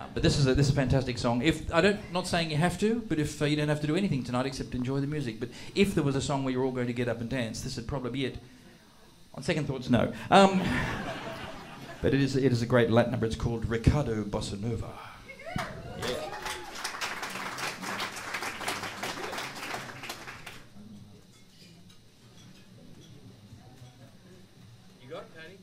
Uh, but this is a, this is a fantastic song. If I don't, not saying you have to, but if uh, you don't have to do anything tonight except enjoy the music. But if there was a song where you're all going to get up and dance, this would probably be it. On second thoughts, no. Um, but it is it is a great Latin number. It's called Recado Bossa Nova. You got it, Patty?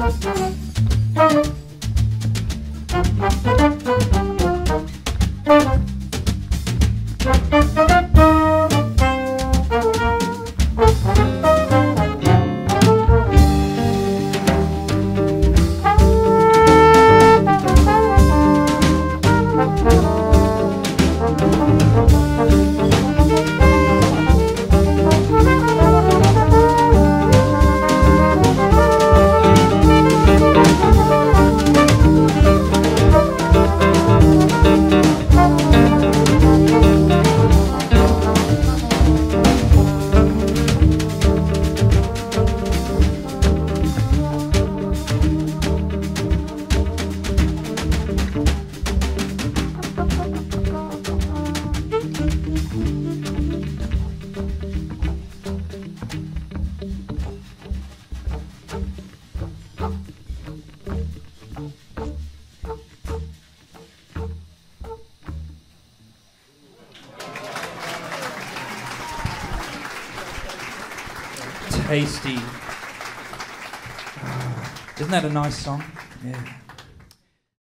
Thank you. Tasty. Isn't that a nice song? Yeah.